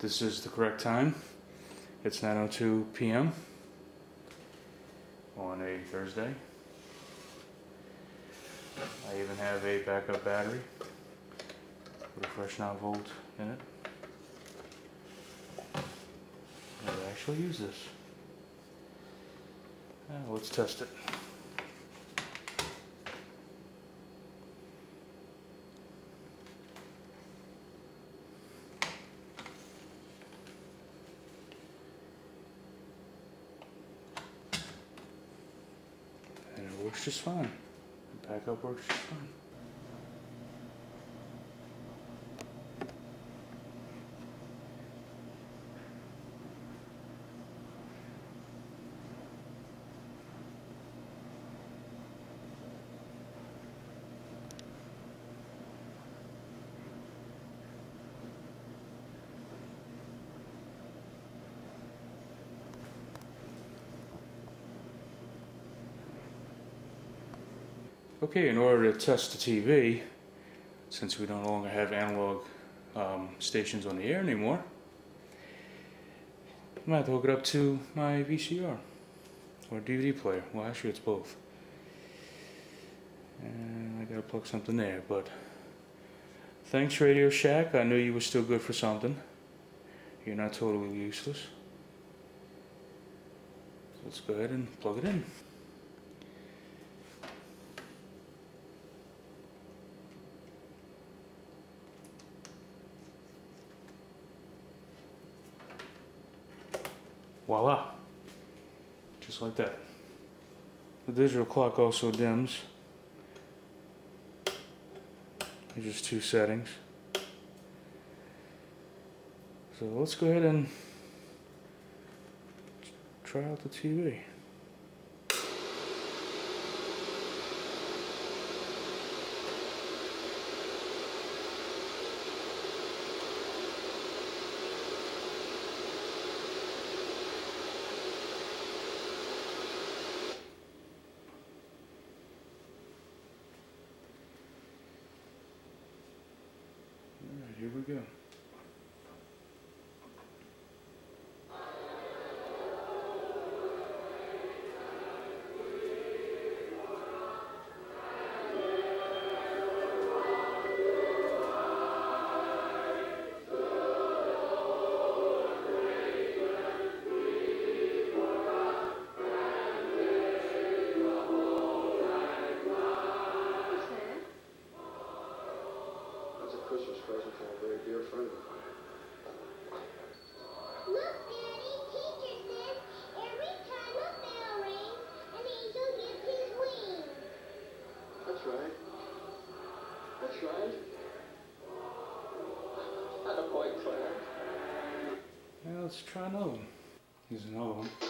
This is the correct time. It's 9.02 p.m. on a Thursday. I even have a backup battery with a fresh 9 volt in it. I'll actually use this. Let's test it. Works just fine. The backup works just fine. Okay, in order to test the TV, since we no longer have analog um, stations on the air anymore, I'm gonna have to hook it up to my VCR or DVD player. Well, actually, it's both. And I gotta plug something there, but thanks, Radio Shack. I knew you were still good for something. You're not totally useless. So let's go ahead and plug it in. Voila. Just like that. The digital clock also dims. There's just two settings. So let's go ahead and try out the TV. Alright, here we go. Try another one. Here's another one.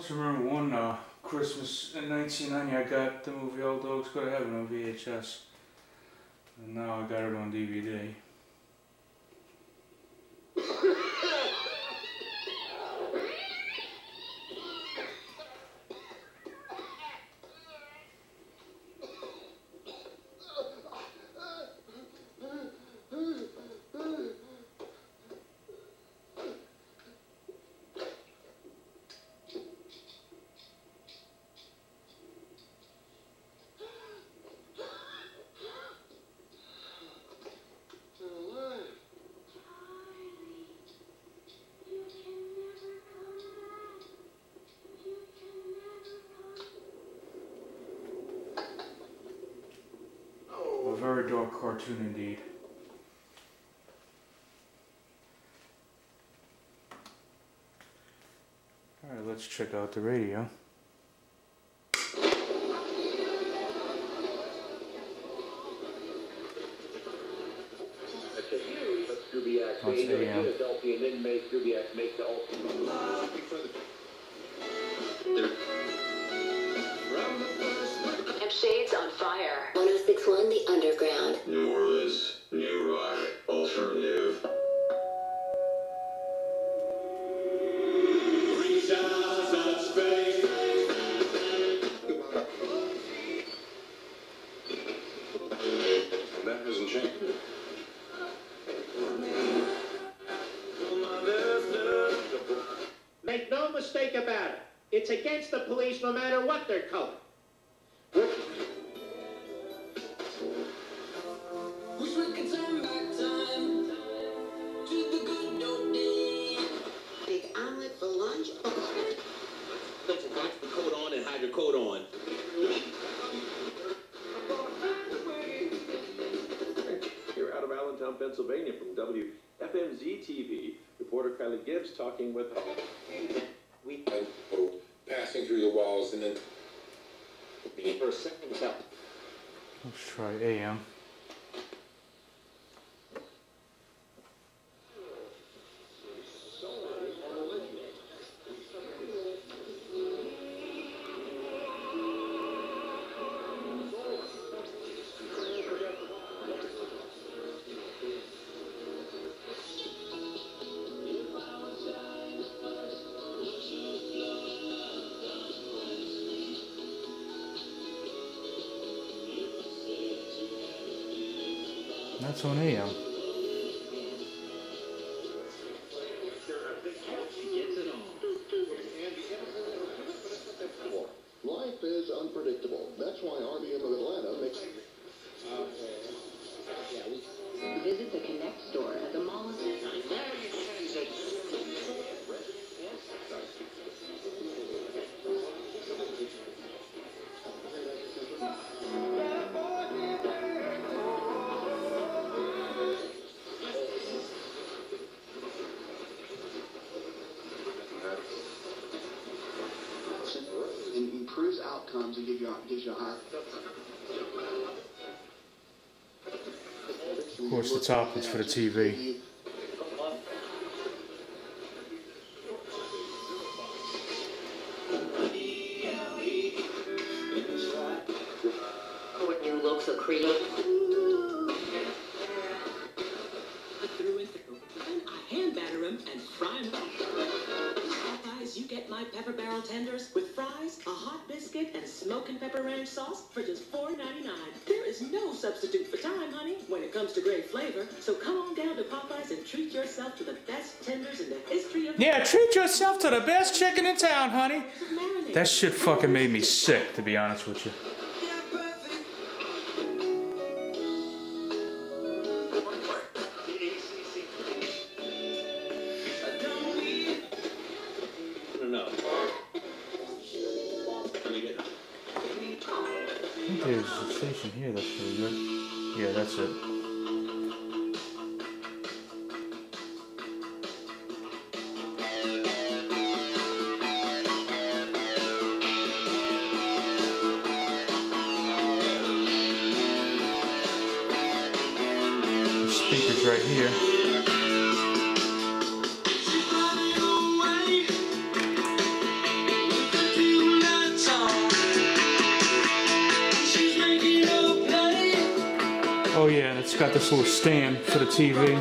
Also remember one uh, Christmas in 1990 I got the movie All Dogs Go to Heaven on VHS. And now I got it on DVD. Cartoon indeed. Alright, let's check out the radio. Scooby-Ax, Oh, it's being a AM. Philadelphia inmate, Scooby-Ax makes the ultimate. It's against the police no matter what their color. Big omelet for lunch. Put your coat on and hide your coat on. Here out of Allentown, Pennsylvania, from WFMZ TV, reporter Kylie Gibbs talking with. We through the walls and then tell. Let's try AM. That's on AM. Improves outcomes and give you gives you a higher. Of course, the top is for the TV. When you look so creative. through and through. Then I hand batter 'em and fry 'em my pepper barrel tenders with fries, a hot biscuit, and smoking pepper ranch sauce for just $4.99. There is no substitute for time, honey, when it comes to great flavor. So come on down to Popeyes and treat yourself to the best tenders in the history of Yeah, treat yourself to the best chicken in town, honey. That shit fucking made me sick, to be honest with you. Station here that's pretty good. Yeah, that's it. Got this little stand for the TV.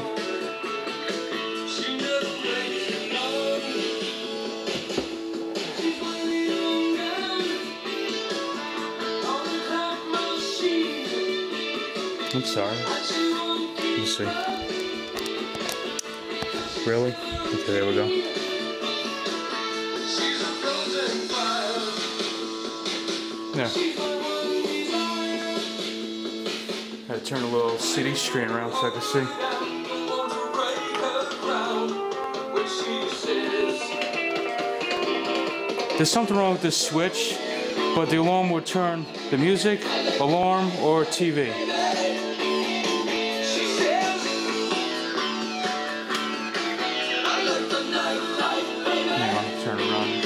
I'm sorry. Let me see. Really? Okay, there we go. Yeah. Had to turn a little city screen around so I can see. There's something wrong with this switch, but the alarm will turn the music, alarm, or TV. Hang on, turn around.